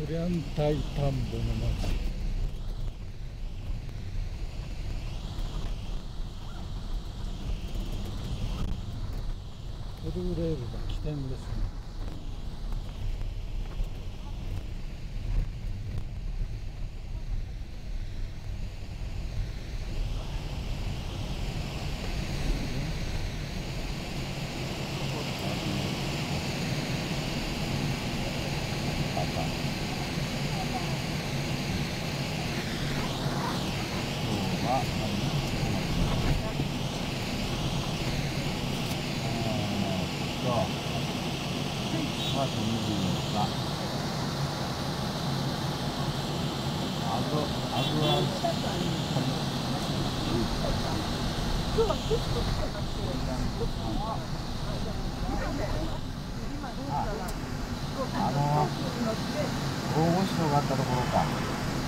オリアンタイ田んぼの町ブルーレールが起点ですね。あの大御所があったところか。アグアアグア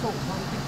Tủ bao.